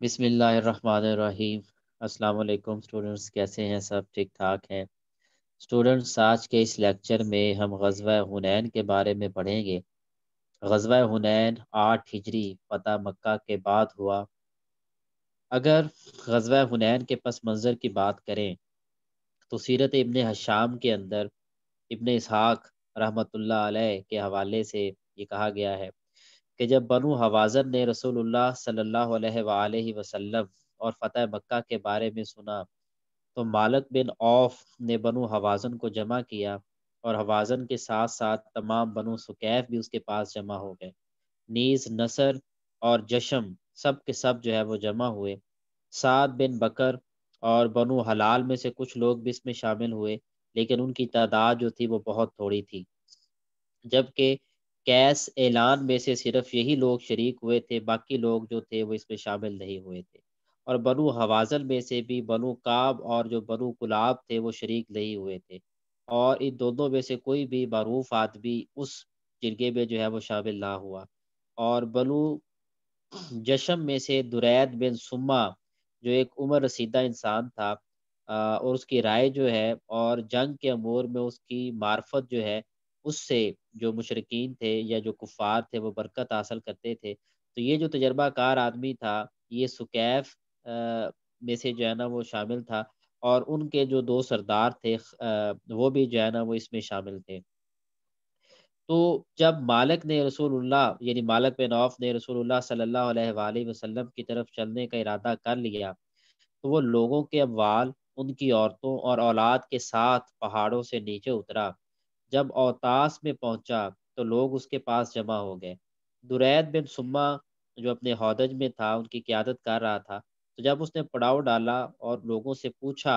بسم اللہ الرحمن الرحیم۔ السلام علیکم۔ سٹوڈنٹس کیسے ہیں؟ سب ٹھیک ٹھاک ہیں۔ سٹوڈنٹس، آج کے اس لیکچر میں ہم غزوہ حنین کے بارے میں پڑھیں گے۔ غزوہ حنین آٹھ ہجری، فتح مکہ کے بعد ہوا۔ اگر غزوہ حنین کے پس منظر کی بات کریں، تو سیرت ابن حشام کے اندر ابن اسحاق رحمۃ اللہ علیہ کے حوالے سے یہ کہا گیا ہے۔ کہ جب بنو حوازن نے رسول اللہ صلی اللہ علیہ وآلہ وسلم اور فتح مکہ کے بارے میں سنا، تو مالک بن اوف نے بنو حوازن کو جمع کیا اور حوازن کے ساتھ ساتھ تمام بنو سکیف بھی اس کے پاس جمع ہو گئے۔ نیز، نصر اور جشم سب کے سب جو ہے وہ جمع ہوئے۔ سعد بن بکر اور بنو حلال میں سے کچھ لوگ بھی اس میں شامل ہوئے، لیکن ان کی تعداد جو تھی وہ بہت تھوڑی تھی۔ جبکہ کیس اعلان میں سے صرف یہی لوگ شریک ہوئے تھے، باقی لوگ جو تھے وہ اس میں شامل نہیں ہوئے تھے۔ اور بنو حوازن میں سے بھی بنو کاب اور جو بنو گلاب تھے وہ شریک نہیں ہوئے تھے۔ اور ان دونوں میں سے کوئی بھی معروف آدمی اس جرگے میں جو ہے وہ شامل نہ ہوا۔ اور بنو جشم میں سے درید بن سما جو ایک عمر رسیدہ انسان تھا اور اس کی رائے جو ہے اور جنگ کے امور میں اس کی معرفت جو ہے اس سے جو مشرقین تھے یا جو کفار تھے وہ برکت حاصل کرتے تھے۔ تو یہ جو تجربہ کار آدمی تھا، یہ سکیف میں سے جو ہے نا وہ شامل تھا اور ان کے جو دو سردار تھے وہ بھی جو ہے نا وہ اس میں شامل تھے۔ تو جب مالک نے رسول اللہ یعنی مالک بن عوف نے رسول اللہ صلی اللہ علیہ وآلہ وسلم کی طرف چلنے کا ارادہ کر لیا، تو وہ لوگوں کے اموال، ان کی عورتوں اور اولاد کے ساتھ پہاڑوں سے نیچے اترا۔ جب اوتاس میں پہنچا تو لوگ اس کے پاس جمع ہو گئے۔ درید بن سما جو اپنے ہودج میں تھا، ان کی قیادت کر رہا تھا۔ تو جب اس نے پڑاؤ ڈالا اور لوگوں سے پوچھا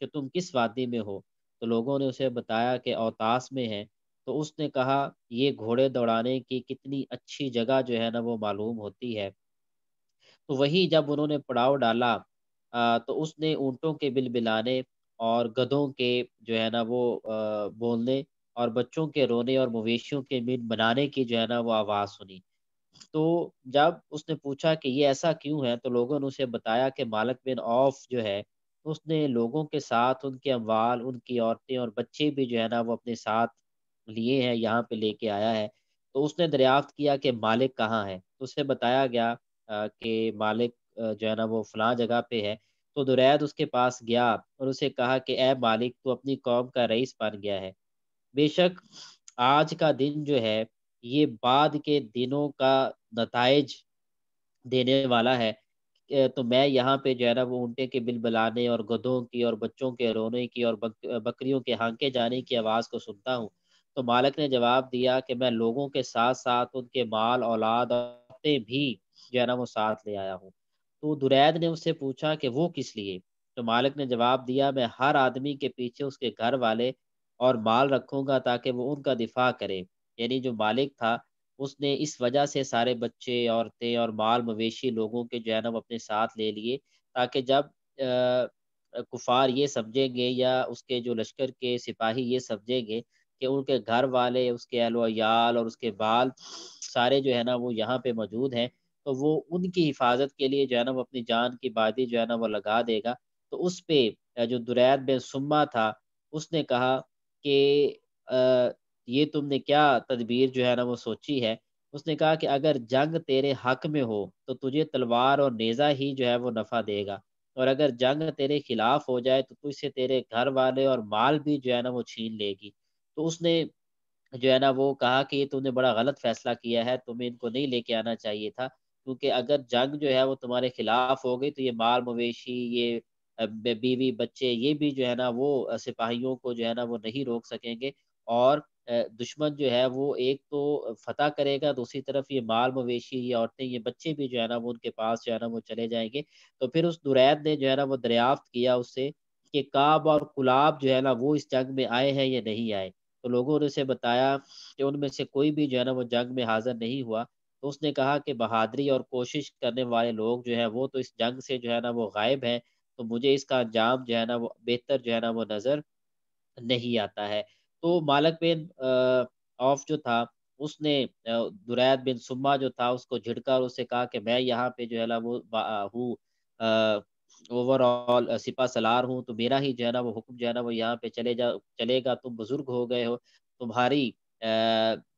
کہ تم کس وادی میں ہو؟ تو لوگوں نے اسے بتایا کہ اوتاس میں ہے۔ تو اس نے کہا، یہ گھوڑے دوڑانے کی کتنی اچھی جگہ جو ہے نا، وہ معلوم ہوتی ہے۔ تو وہی جب انہوں نے پڑاؤ ڈالا تو اس نے اونٹوں کے بل بلانے اور گدھوں کے جو ہے نا، وہ بولنے اور بچوں کے رونے اور مویشیوں کے من بنانے کی جو ہے نا وہ آواز سنی۔ تو جب اس نے پوچھا کہ یہ ایسا کیوں ہے، تو لوگوں نے اسے بتایا کہ مالک بن آف جو ہے، اس نے لوگوں کے ساتھ ان کے اموال، ان کی عورتیں اور بچے بھی جو ہے نا وہ اپنے ساتھ لیے ہیں، یہاں پہ لے کے آیا ہے۔ تو اس نے دریافت کیا کہ مالک کہاں ہے۔ تو اسے بتایا گیا کہ مالک جو ہے نا وہ فلاں جگہ پہ ہے۔ تو درید اس کے پاس گیا اور اسے کہا کہ اے مالک، تو اپنی قوم کا رئیس بن گیا ہے۔ بے شک آج کا دن جو ہے، یہ بعد کے دنوں کا نتائج دینے والا ہے۔ تو میں یہاں پہ جو ہے نا، وہ اونٹے کے بل بلانے اور گدھوں کی اور بچوں کے رونے کی اور بکریوں کے ہانکے جانے کی آواز کو سنتا ہوں۔ تو مالک نے جواب دیا کہ میں لوگوں کے ساتھ ساتھ ان کے مال، اولاد بھی جو ہے نا، وہ ساتھ لے آیا ہوں۔ تو درید نے اس سے پوچھا کہ وہ کس لیے؟ تو مالک نے جواب دیا، میں ہر آدمی کے پیچھے اس کے گھر والے اور مال رکھوں گا تاکہ وہ ان کا دفاع کرے۔ یعنی جو مالک تھا، اس نے اس وجہ سے سارے بچے، عورتیں اور مال مویشی لوگوں کے جو ہے نا، وہ اپنے ساتھ لے لیے تاکہ جب کفار یہ سمجھیں گے یا اس کے جو لشکر کے سپاہی یہ سمجھیں گے کہ ان کے گھر والے، اس کے اہل ویال اور اس کے بال سارے جو ہے نا، وہ یہاں پہ موجود ہیں، تو وہ ان کی حفاظت کے لیے جو ہے نا، وہ اپنی جان کی بادی جو ہے نا، وہ لگا دے گا۔ تو اس پہ، جو درید بن سما تھا، اس نے کہا کہ یہ تم نے کیا تدبیر جو ہے نا وہ سوچی ہے؟ اس نے کہا کہ اگر جنگ تیرے حق میں ہو تو تجھے تلوار اور نیزہ ہی جو ہے وہ نفع دے گا، اور اگر جنگ تیرے خلاف ہو جائے تو تجھ سے تیرے گھر والے اور مال بھی جو ہے نا وہ چھین لے گی۔ تو اس نے جو ہے نا وہ کہا کہ یہ تم نے بڑا غلط فیصلہ کیا ہے، تمہیں ان کو نہیں لے کے آنا چاہیے تھا، کیونکہ اگر جنگ جو ہے وہ تمہارے خلاف ہو گئی تو یہ مال مویشی، یہ بیوی بچے یہ بھی جو ہے نا وہ سپاہیوں کو جو ہے نا وہ نہیں روک سکیں گے اور دشمن جو ہے وہ ایک تو فتح کرے گا، دوسری طرف یہ مال مویشی، یہ عورتیں، یہ بچے بھی جو ہے نا وہ ان کے پاس جو ہے نا وہ چلے جائیں گے۔ تو پھر اس درید نے جو ہے نا وہ دریافت کیا اس سے کہ کاب اور کلاب جو ہے نا وہ اس جنگ میں آئے ہیں یا نہیں آئے۔ تو لوگوں نے اسے بتایا کہ ان میں سے کوئی بھی جو ہے نا وہ جنگ میں حاضر نہیں ہوا۔ تو اس نے کہا کہ بہادری اور کوشش کرنے والے لوگ جو ہے وہ تو اس جنگ سے جو ہے نا وہ غائب ہیں۔ تو مجھے اس کا انجام جو ہے نا وہ بہتر جو ہے نا وہ نظر نہیں آتا ہے۔ تو مالک بن آف جو تھا، اس نے درید بن سما جو تھا، اس کو جھڑکا اور اس سے کہا کہ میں یہاں پہ جو ہے نا وہ ہوں اوور آل سپا سلار ہوں، تو میرا ہی جو ہے نا وہ حکم جو ہے نا وہ یہاں پہ چلے جا، چلے گا، تم بزرگ ہو گئے ہو، تمہاری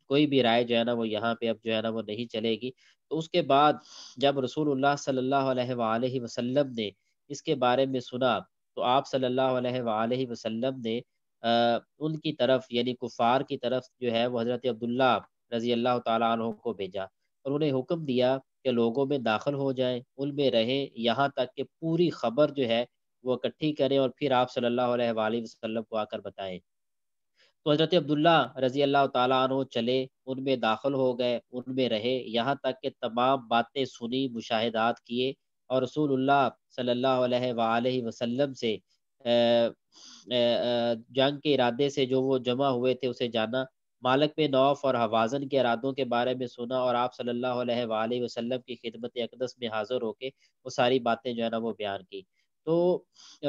کوئی بھی رائے جو ہے نا وہ یہاں پہ اب جو ہے نا وہ نہیں چلے گی۔ تو اس کے بعد جب رسول اللہ صلی اللہ علیہ وآلہ وسلم نے اس کے بارے میں سنا، تو آپ صلی اللہ علیہ وآلہ وسلم نے ان کی طرف یعنی کفار کی طرف جو ہے، وہ حضرت عبداللہ رضی اللہ تعالیٰ عنہ کو بھیجا اور انہیں حکم دیا کہ لوگوں میں داخل ہو جائیں، ان میں رہیں، یہاں تک کہ پوری خبر جو ہے، وہ اکٹھی کریں اور پھر آپ صلی اللہ علیہ وآلہ وسلم کو آ کر بتائیں۔ تو حضرت عبداللہ رضی اللہ تعالیٰ عنہ چلے، ان میں داخل ہو گئے، ان میں رہے، یہاں تک کہ تمام باتیں سنی، مشاہدات کیے اور رسول اللہ صلی اللہ علیہ وآلہ وسلم سے جنگ کے ارادے سے جو وہ جمع ہوئے تھے، اسے جانا۔ مالک میں نوف اور حوازن کے ارادوں کے بارے میں سنا اور آپ صلی اللہ علیہ وآلہ وسلم کی خدمت اقدس میں حاضر ہو کے وہ ساری باتیں جو ہے نا وہ بیان کی۔ تو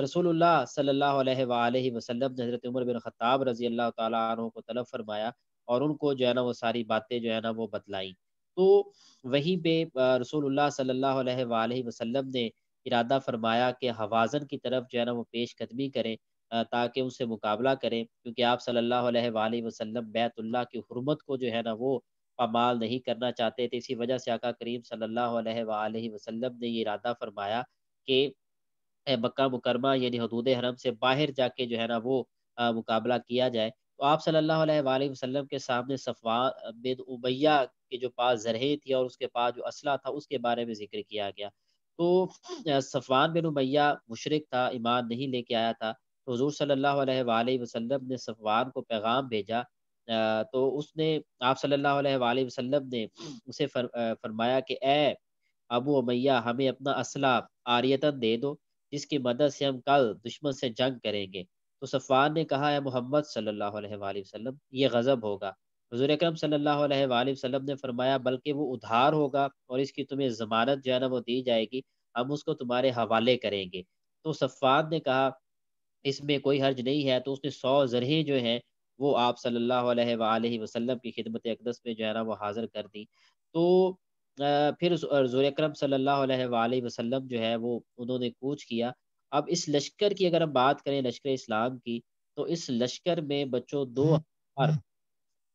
رسول اللہ صلی اللہ علیہ وآلہ وسلم نے حضرت عمر بن خطاب رضی اللہ تعالیٰ عنہ کو طلب فرمایا اور ان کو جو ہے نا وہ ساری باتیں جو ہے نا وہ بتلائیں۔ تو وہیں پہ رسول اللہ صلی اللہ علیہ وآلہ وسلم نے ارادہ فرمایا کہ حوازن کی طرف جو ہے نا وہ پیش قدمی کریں تاکہ ان سے مقابلہ کریں، کیونکہ آپ صلی اللہ علیہ وآلہ وسلم بیت اللہ کی حرمت کو جو ہے نا وہ پامال نہیں کرنا چاہتے تھے۔ اسی وجہ سے آقا کریم صلی اللہ علیہ وآلہ وسلم نے یہ ارادہ فرمایا کہ مکہ مکرمہ یعنی حدود حرم سے باہر جا کے جو ہے نا وہ مقابلہ کیا جائے۔ تو آپ صلی اللہ علیہ وآلہ وسلم کے سامنے صفوان بن عبیہ کے جو پاس زرہیں تھی اور اس کے پاس جو اسلحہ تھا اس کے بارے میں ذکر کیا گیا۔ تو صفوان بن عبیہ مشرق تھا، ایمان نہیں لے کے آیا تھا۔ تو حضور صلی اللہ علیہ وآلہ وسلم نے صفوان کو پیغام بھیجا۔ تو اس نے، آپ صلی اللہ علیہ وآلہ وسلم نے اسے فرمایا کہ، اے ابو امیہ، ہمیں اپنا اسلحہ آریتن دے دو، جس کی مدد سے ہم کل دشمن سے جنگ کریں گے۔ تو صفوان نے کہا ہے محمد صلی اللہ علیہ وآلہ وسلم، یہ غضب ہوگا. حضور اکرم صلی اللہ علیہ وآلہ وسلم نے فرمایا، بلکہ وہ ادھار ہوگا اور اس کی تمہیں ضمانت جو ہے نا وہ دی جائے گی، ہم اس کو تمہارے حوالے کریں گے. تو صفان نے کہا، اس میں کوئی حرج نہیں ہے، تو اس نے سو ذرہیں جو ہیں وہ آپ صلی اللہ علیہ وآلہ وسلم کی خدمت اقدس میں جو ہے نا وہ حاضر کر دی تو پھر حضور اکرم صلی اللہ علیہ وآلہ وسلم جو ہے وہ، انہوں نے کوچ کیا اب اس لشکر کی اگر ہم بات کریں لشکر اسلام کی تو اس لشکر میں بچوں دو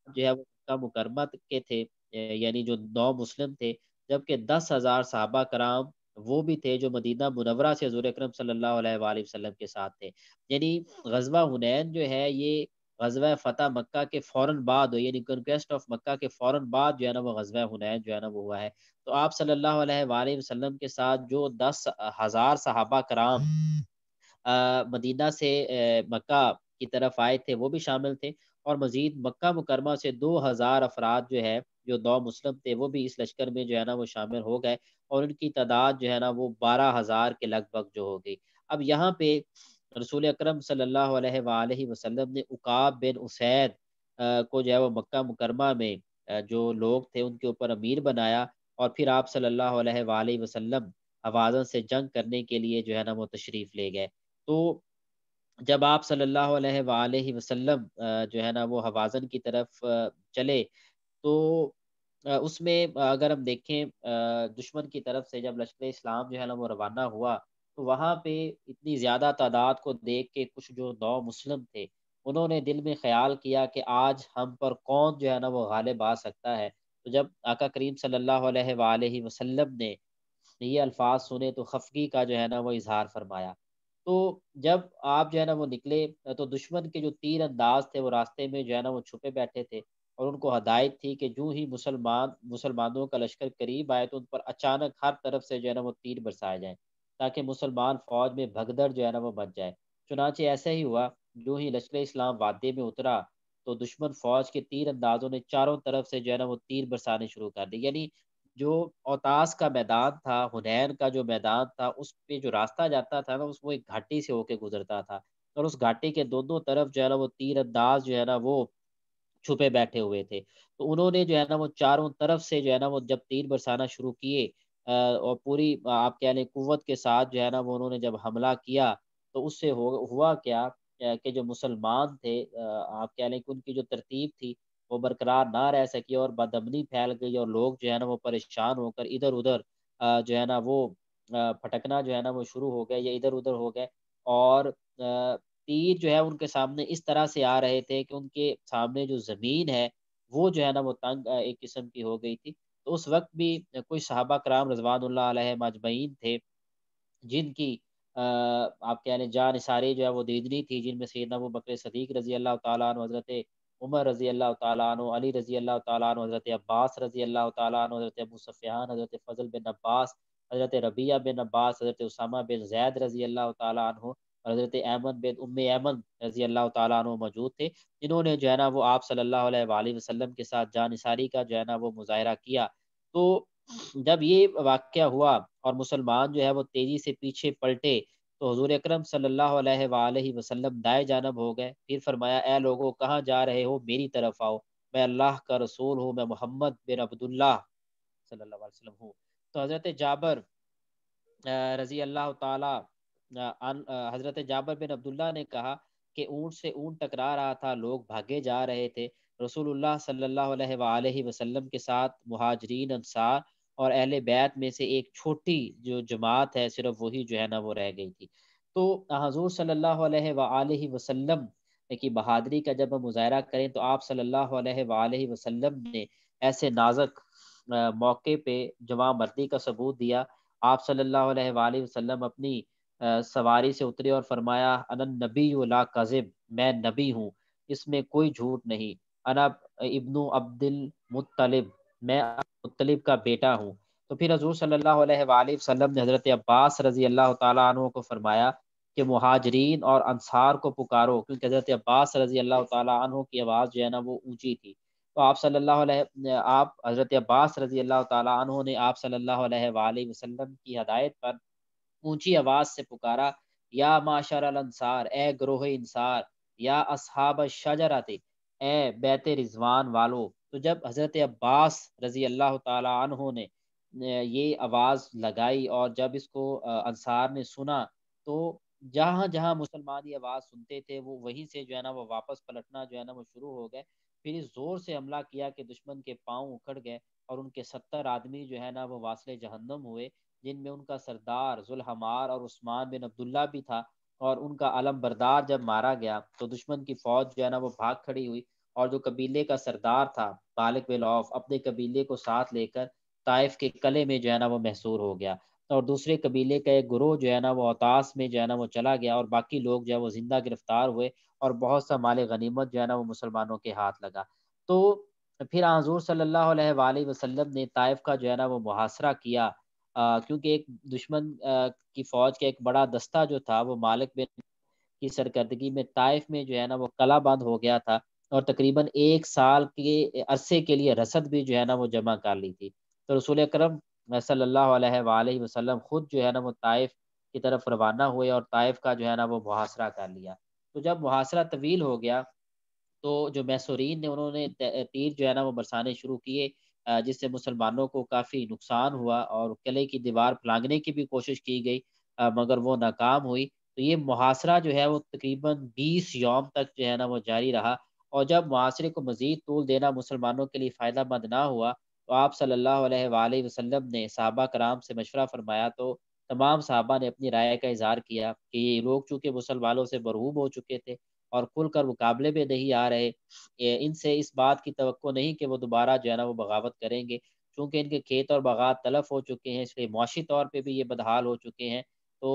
جو ہے وہ مکرمہ کے تھے یعنی جو نو مسلم تھے جبکہ دس ہزار صحابہ کرام وہ بھی تھے جو مدینہ منورہ سے حضور اکرم صلی اللہ علیہ وآلہ وسلم کے ساتھ تھے۔ یعنی غزوہ حنین جو ہے یہ غزوہ فتح مکہ کے فوراً بعد ہو یعنی کنکویسٹ آف مکہ کے فوراً بعد جو ہے نا وہ غزوہ حنین جو ہے نا وہ ہوا ہے۔ تو آپ صلی اللہ علیہ وآلہ وسلم کے ساتھ جو دس ہزار صحابہ کرام مدینہ سے مکہ کی طرف آئے تھے، وہ بھی شامل تھے۔ اور مزید مکہ مکرمہ سے دو ہزار افراد جو ہے، جو دو مسلم تھے، وہ بھی اس لشکر میں جو ہے نا وہ شامل ہو گئے۔ اور ان کی تعداد جو ہے نا وہ بارہ ہزار کے لگ بھگ جو ہو گئی۔ اب یہاں پہ رسول اکرم صلی اللہ علیہ وآلہ وسلم نے اقاب بن اسید کو جو ہے وہ مکہ مکرمہ میں جو لوگ تھے ان کے اوپر امیر بنایا اور پھر آپ صلی اللہ علیہ وآلہ وسلم حوازن سے جنگ کرنے کے لیے جو ہے نا وہ تشریف لے گئے۔ تو جب آپ صلی اللہ علیہ وآلہ وسلم جو ہے نا وہ حوازن کی طرف چلے، تو اس میں اگر ہم دیکھیں دشمن کی طرف سے جب لشکر اسلام جو ہے نا وہ روانہ ہوا تو وہاں پہ اتنی زیادہ تعداد کو دیکھ کے کچھ جو نو مسلم تھے، انہوں نے دل میں خیال کیا کہ آج ہم پر کون جو ہے نا وہ غالب آ سکتا ہے۔ تو جب آقا کریم صلی اللہ علیہ وآلہ وسلم نے یہ الفاظ سنے تو خفگی کا جو ہے نا وہ اظہار فرمایا۔ تو جب آپ جو ہے نا وہ نکلے، تو دشمن کے جو تیر انداز تھے، وہ راستے میں جو ہے نا وہ چھپے بیٹھے تھے اور ان کو ہدایت تھی کہ جو ہی مسلمان، مسلمانوں کا لشکر قریب آئے تو ان پر اچانک ہر طرف سے جو ہے نا وہ تیر برسائے جائیں۔ تاکہ مسلمان فوج میں بھگدڑ جو ہے نا وہ بچ جائے۔ چنانچہ ایسا ہی ہوا جو ہی لشکر اسلام وادی میں اترا تو دشمن فوج کے تیر اندازوں نے چاروں طرف سے جو ہے نا وہ تیر برسانے شروع کر دی۔ یعنی جو اوتاس کا میدان تھا، ہنین کا جو میدان تھا، اس پہ جو راستہ جاتا تھا نا، اس وہ ایک گھاٹی سے ہو کے گزرتا تھا۔ اور اس گھاٹی کے دونوں طرف جو ہے نا وہ تیر انداز جو ہے نا وہ چھپے بیٹھے ہوئے تھے۔ تو انہوں نے جو ہے نا وہ چاروں طرف سے جو ہے نا وہ جب تیر برسانا شروع کیے اور پوری آپ کہہ لیں قوت کے ساتھ جو ہے نا وہ انہوں نے جب حملہ کیا تو اس سے ہوا کیا کہ جو مسلمان تھے آپ کہہ لیں کہ ان کی جو ترتیب تھی وہ برقرار نہ رہ سکی اور بدمنی پھیل گئی اور لوگ جو ہے نا وہ پریشان ہو کر ادھر ادھر جو ہے نا وہ پھٹکنا جو ہے نا وہ شروع ہو گئے یا ادھر ادھر ہو گئے اور تیر جو ہے ان کے سامنے اس طرح سے آ رہے تھے کہ ان کے سامنے جو زمین ہے وہ جو ہے نا وہ تنگ ایک قسم کی ہو گئی تھی۔ تو اس وقت بھی کوئی صحابہ کرام رضوان اللہ علیہ مجمعین تھے، جن کی آپ کہہ لیں جان ساری جو ہے وہ دیدنی تھی، جن میں سیدنا وہ بکر صدیق رضی اللہ تعالیٰ عنہ، حضرت عمر رضی اللہ تعالیٰ عنہ، علی رضی اللہ تعالیٰ عنہ، حضرت عباس رضی اللہ تعالیٰ عنہ، حضرت ابو سفیان، حضرت فضل بن عباس، حضرت ربیہ بن عباس، حضرت اسامہ بن زید رضی اللہ تعالیٰ عنہ اور حضرت احمد بن ام احمد رضی اللہ تعالیٰ عنہ موجود تھے، جنہوں نے جو ہے نا وہ آپ صلی اللہ علیہ وآلہ وسلم کے ساتھ جانثاری کا جو ہے نا وہ مظاہرہ کیا۔ تو جب یہ واقعہ ہوا اور مسلمان جو ہے وہ تیزی سے پیچھے پلٹے، تو حضور اکرم صلی اللہ علیہ وآلہ وسلم دائے جانب ہو گئے۔ پھر فرمایا، اے لوگوں کہاں جا رہے ہو؟ میری طرف آؤ، میں اللہ کا رسول ہوں، میں محمد بن عبداللہ صلی اللہ علیہ وسلم ہوں۔ تو حضرت جابر رضی اللہ تعالی حضرت جابر بن عبداللہ نے کہا کہ اونٹ سے اونٹ ٹکرا رہا تھا، لوگ بھاگے جا رہے تھے۔ رسول اللہ صلی اللہ علیہ وآلہ وسلم کے ساتھ مہاجرین، انصار اور اہل بیت میں سے ایک چھوٹی جو جماعت ہے، صرف وہی جو ہے نا، وہ رہ گئی تھی۔ تو حضور صلی اللہ علیہ وآلہ وسلم کی بہادری کا جب ہم مظاہرہ کریں تو آپ صلی اللہ علیہ وآلہ وسلم نے ایسے نازک موقع پہ جمع مردی کا ثبوت دیا۔ آپ صلی اللہ علیہ وآلہ وسلم اپنی سواری سے اترے اور فرمایا انن نبی لا قذب میں نبی ہوں، اس میں کوئی جھوٹ نہیں۔ انا ابن عبد المطلب، میں مطلب کا بیٹا ہوں۔ تو پھر حضور صلی اللہ علیہ وآلہ وسلم نے حضرت عباس رضی اللہ تعالیٰ عنہ کو فرمایا کہ مہاجرین اور انصار کو پکارو، کیونکہ حضرت عباس رضی اللہ تعالیٰ عنہ کی آواز جو ہے نا وہ اونچی تھی۔ تو آپ صلی اللہ علیہ آپ حضرت عباس رضی اللہ تعالیٰ عنہ نے آپ صلی اللہ علیہ وآلہ وسلم کی ہدایت پر اونچی آواز سے پکارا، یا معاشر الانصار، اے گروہ انصار، یا اصحاب الشجرات اے بیت رضوان والو تو جب حضرت عباس رضی اللہ تعالیٰ عنہ نے یہ آواز لگائی اور جب اس کو انصار نے سنا، تو جہاں جہاں مسلمان یہ آواز سنتے تھے، وہ وہیں سے جو ہے نا، وہ واپس پلٹنا جو ہے نا، وہ شروع ہو گئے۔ پھر اس زور سے حملہ کیا کہ دشمن کے پاؤں اکھڑ گئے اور ان کے ستر آدمی جو ہے نا، وہ واصل جہنم ہوئے۔ جن میں ان کا سردار ذوالحمار اور عثمان بن عبداللہ بھی تھا اور ان کا علم بردار جب مارا گیا تو دشمن کی فوج جو ہے نا وہ بھاگ کھڑی ہوئی اور جو قبیلے کا سردار تھا بالک بن عوف، اپنے قبیلے کو ساتھ لے کر طائف کے قلعے میں جو ہے نا وہ محصور ہو گیا اور دوسرے قبیلے کا ایک گروہ جو ہے نا وہ اوتاس میں جو ہے نا وہ چلا گیا اور باقی لوگ جو ہے وہ زندہ گرفتار ہوئے اور بہت سا مال غنیمت جو ہے نا وہ مسلمانوں کے ہاتھ لگا۔ تو پھر حضور صلی اللہ علیہ وآلہ وسلم نے طائف کا جو ہے نا وہ محاصرہ کیا کیونکہ ایک دشمن کی فوج کا ایک بڑا دستہ جو تھا، وہ مالک بن کی سرکردگی میں طائف میں جو ہے نا، وہ کلا بند ہو گیا تھا اور تقریباً ایک سال کے عرصے کے لیے رسد بھی جو ہے نا، وہ جمع کر لی تھی۔ تو رسول اکرم صلی اللہ علیہ وآلہ وسلم خود جو ہے نا، وہ طائف کی طرف روانہ ہوئے اور طائف کا جو ہے نا، وہ محاصرہ کر لیا۔ تو جب محاصرہ طویل ہو گیا، تو جو میسورین نے، انہوں نے تیر جو ہے نا، وہ برسانے شروع کیے۔ جس سے مسلمانوں کو کافی نقصان ہوا اور قلعے کی دیوار پھلانگنے کی بھی کوشش کی گئی مگر وہ ناکام ہوئی۔ تو یہ محاصرہ جو ہے، وہ تقریباً بیس یوم تک جو ہے نا، وہ جاری رہا۔ اور جب معاشرے کو مزید طول دینا مسلمانوں کے لیے فائدہ مند نہ ہوا، تو آپ صلی اللہ علیہ وآلہ وسلم نے صحابہ کرام سے مشورہ فرمایا۔ تو تمام صحابہ نے اپنی رائے کا اظہار کیا کہ یہ لوگ چونکہ مسلمانوں سے برہوب ہو چکے تھے اور کھل کر مقابلے میں نہیں آ رہے ان سے اس بات کی توقع نہیں کہ وہ دوبارہ جو ہے نا وہ بغاوت کریں گے۔ چونکہ ان کے کھیت اور باغات تلف ہو چکے ہیں، اس لیے معاشی طور پہ بھی یہ بدحال ہو چکے ہیں۔ تو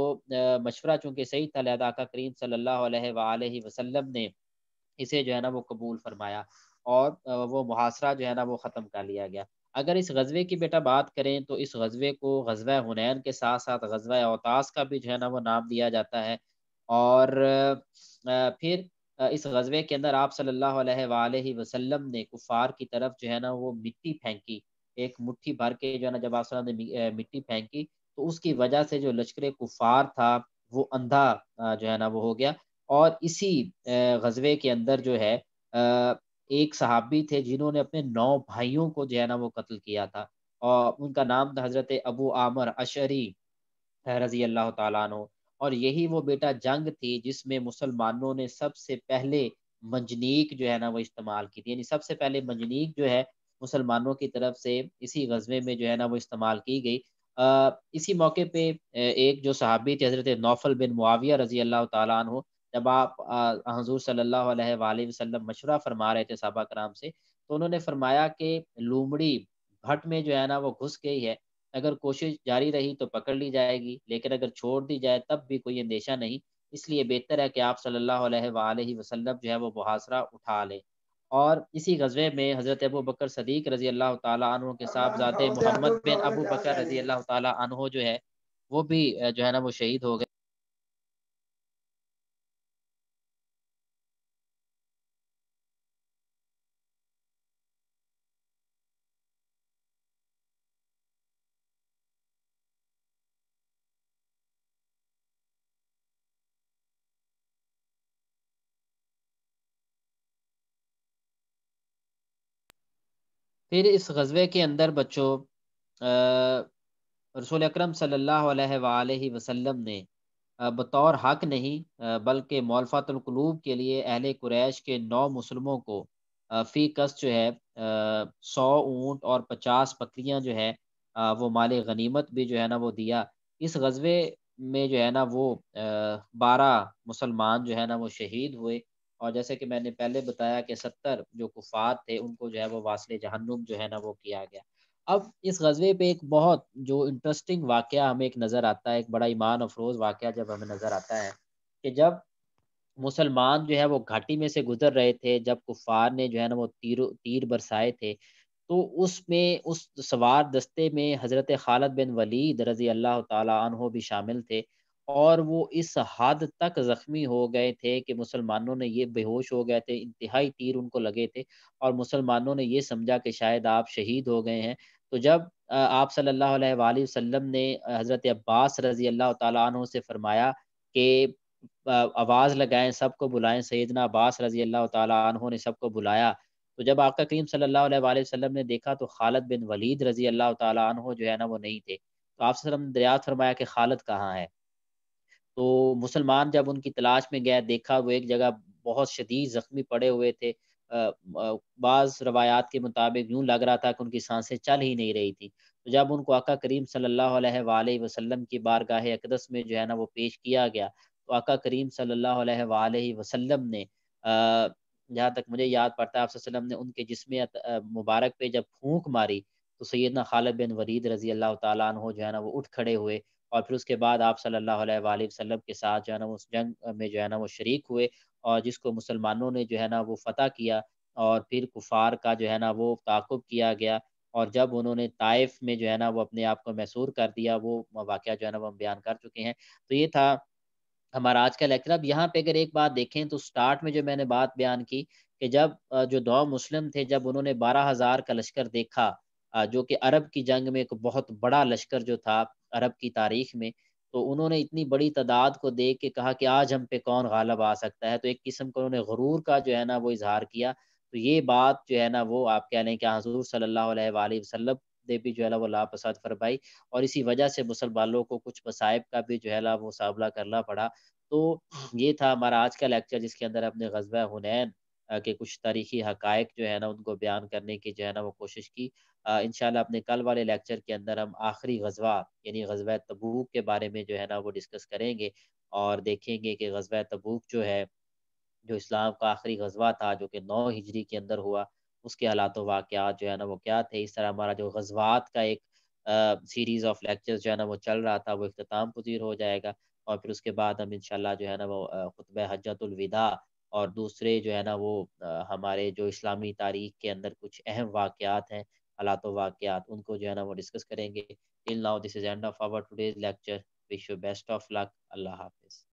مشورہ چونکہ صحیح تھا، لہٰذا کا کریم صلی اللہ علیہ وآلہ وسلم نے اسے جو ہے نا وہ قبول فرمایا اور وہ محاصرہ جو ہے نا وہ ختم کر لیا گیا۔ اگر اس غزوے کی بیٹا بات کریں تو اس غزوے کو غزوہ ہنین کے ساتھ ساتھ غزوہ اوتاس کا بھی جو ہے نا وہ نام دیا جاتا ہے۔ اور پھر اس غزوے کے اندر آپ صلی اللہ علیہ وآلہ وسلم نے کفار کی طرف جو ہے نا وہ مٹی پھینکی، ایک مٹھی بھر کے جو ہے نا جب آپ صلی اللہ نے مٹی پھینکی تو اس کی وجہ سے جو لشکر کفار تھا وہ اندھا جو ہے نا وہ ہو گیا اور اسی غزوے کے اندر جو ہے ایک صحابی تھے جنہوں نے اپنے نو بھائیوں کو جو ہے نا وہ قتل کیا تھا اور ان کا نام تھا حضرت ابو عامر اشری رضی اللہ تعالیٰ عنہ۔ اور یہی وہ بیٹا جنگ تھی جس میں مسلمانوں نے سب سے پہلے منجنیک جو ہے نا وہ استعمال کی تھی۔ یعنی سب سے پہلے منجنیک جو ہے مسلمانوں کی طرف سے اسی غزوے میں جو ہے نا وہ استعمال کی گئی۔ اسی موقع پہ ایک جو صحابی تھے، حضرت نوفل بن معاویہ رضی اللہ تعالیٰ عنہ، جب آپ حضور صلی اللہ علیہ وآلہ وسلم مشورہ فرما رہے تھے صحابہ کرام سے، تو انہوں نے فرمایا کہ لومڑی بھٹ میں جو ہے نا وہ گھس گئی ہے۔ اگر کوشش جاری رہی تو پکڑ لی جائے گی، لیکن اگر چھوڑ دی جائے تب بھی کوئی اندیشہ نہیں۔ اس لیے بہتر ہے کہ آپ صلی اللہ علیہ وآلہ وسلم جو ہے وہ محاصرہ اٹھا لیں۔ اور اسی غزوے میں حضرت ابو بکر صدیق رضی اللہ تعالیٰ عنہ کے صاحب ذات محمد بن ابو بکر رضی اللہ تعالیٰ عنہ جو ہے وہ بھی، جو ہے نا وہ شہید ہو گئے۔ پھر اس غزوے کے اندر بچوں رسول اکرم صلی اللہ علیہ وآلہ وسلم نے بطور حق نہیں بلکہ مولفات القلوب کے لیے اہل قریش کے نو مسلموں کو فی کس جو ہے سو اونٹ اور پچاس بکریاں جو ہے وہ مال غنیمت بھی جو ہے نا وہ دیا۔ اس غزوے میں جو ہے نا وہ بارہ مسلمان جو ہے نا وہ شہید ہوئے۔ اور جیسے کہ میں نے پہلے بتایا کہ ستر جو کفات تھے، ان کو جو ہے وہ واصل جہنم جو ہے نا وہ کیا گیا۔ اب اس غزوے پہ ایک بہت جو انٹرسٹنگ واقعہ ہمیں ایک نظر آتا ہے، ایک بڑا ایمان افروز واقعہ جب ہمیں نظر آتا ہے کہ جب مسلمان جو ہے وہ گھاٹی میں سے گزر رہے تھے، جب کفار نے جو ہے نا وہ تیر تیر برسائے تھے، تو اس میں، اس سوار دستے میں حضرت خالد بن ولید رضی اللہ تعالیٰ عنہ بھی شامل تھے۔ اور وہ اس حد تک زخمی ہو گئے تھے کہ مسلمانوں نے یہ بے ہوش ہو گئے تھے، انتہائی تیر ان کو لگے تھے اور مسلمانوں نے یہ سمجھا کہ شاید آپ شہید ہو گئے ہیں۔ تو جب آپ صلی اللہ علیہ وآلہ وسلم نے حضرت عباس رضی اللہ تعالیٰ عنہ سے فرمایا کہ آواز لگائیں، سب کو بلائیں، سیدنا عباس رضی اللہ تعالیٰ عنہ نے سب کو بلایا۔ تو جب آقا کریم صلی اللہ علیہ وآلہ وسلم نے دیکھا تو خالد بن ولید رضی اللہ تعالیٰ عنہ جو ہے نا وہ نہیں تھے۔ تو آپ صلی اللہ علیہ وسلم نے دریات فرمایا کہ خالد کہاں ہے؟ تو مسلمان جب ان کی تلاش میں گیا دیکھا وہ ایک جگہ بہت شدید زخمی پڑے ہوئے تھے۔ بعض روایات کے مطابق یوں لگ رہا تھا کہ ان کی سانسیں چل ہی نہیں رہی تھی۔ تو جب ان کو آقا کریم صلی اللہ علیہ وآلہ وسلم کی بارگاہ اقدس میں جو ہے نا وہ پیش کیا گیا، تو آقا کریم صلی اللہ علیہ وآلہ وسلم نے جہاں تک مجھے یاد پڑتا ہے، آپ صلی اللہ علیہ وسلم نے ان کے جسم مبارک پہ جب پھونک ماری تو سیدنا خالد بن ورید رضی اللہ تعالیٰ عنہ جو ہے نا وہ اٹھ کھڑے ہوئے۔ اور پھر اس کے بعد آپ صلی اللہ علیہ وآلہ وسلم کے ساتھ جو ہے نا اس جنگ میں جو ہے نا وہ شریک ہوئے اور جس کو مسلمانوں نے جو ہے نا وہ فتح کیا اور پھر کفار کا جو ہے نا وہ تعاقب کیا گیا اور جب انہوں نے طائف میں جو ہے نا وہ اپنے آپ کو محسور کر دیا وہ واقعہ جو ہے نا وہ ہم بیان کر چکے ہیں تو یہ تھا ہمارا آج کا لیکچر اب یہاں پہ اگر ایک بات دیکھیں تو سٹارٹ میں جو میں نے بات بیان کی کہ جب جو دو مسلم تھے جب انہوں نے بارہ ہزار کا لشکر دیکھا جو کہ عرب کی جنگ میں ایک بہت بڑا لشکر جو تھا عرب کی تاریخ میں، تو انہوں نے اتنی بڑی تعداد کو دیکھ کے کہا کہ آج ہم پہ کون غالب آ سکتا ہے۔ تو ایک قسم کو انہوں نے غرور کا جو ہے نا وہ اظہار کیا۔ تو یہ بات جو ہے نا وہ آپ کہہ لیں کہ حضور صلی اللہ علیہ وآلہ وسلم نے بھی جو ہے نا وہ لاپسند فرمائی۔ اور اسی وجہ سے مسلمانوں کو کچھ مصائب کا بھی جو ہے نا وہ سامنا کرنا پڑا۔ تو یہ تھا ہمارا آج کا لیکچر جس کے اندر اپنے غزوہ ہنین کے کچھ تاریخی حقائق جو ہے نا، ان کو بیان کرنے کی جو ہے نا وہ کوشش کی۔ انشاءاللہ اپنے کل والے لیکچر کے اندر ہم آخری غزوہ یعنی غزوہ تبوک کے بارے میں جو ہے نا وہ ڈسکس کریں گے اور دیکھیں گے کہ غزوہ تبوک جو ہے، جو اسلام کا آخری غزوہ تھا، جو کہ نو ہجری کے اندر ہوا، اس کے حالات و واقعات جو ہے نا وہ کیا تھے؟ اس طرح ہمارا جو غزوات کا ایک سیریز آف لیکچر جو ہے نا وہ چل رہا تھا، وہ اختتام پذیر ہو جائے گا اور پھر اس کے بعد ہم انشاءاللہ جو ہے نا وہ خطبہ حجت الوداع اور دوسرے جو ہے نا وہ ہمارے جو اسلامی تاریخ کے اندر کچھ اہم واقعات ہیں، حالات و واقعات، ان کو جو ہے نا وہ ڈسکس کریں گے۔ This is end of our today's lecture wish you best of luck اللہ حافظ۔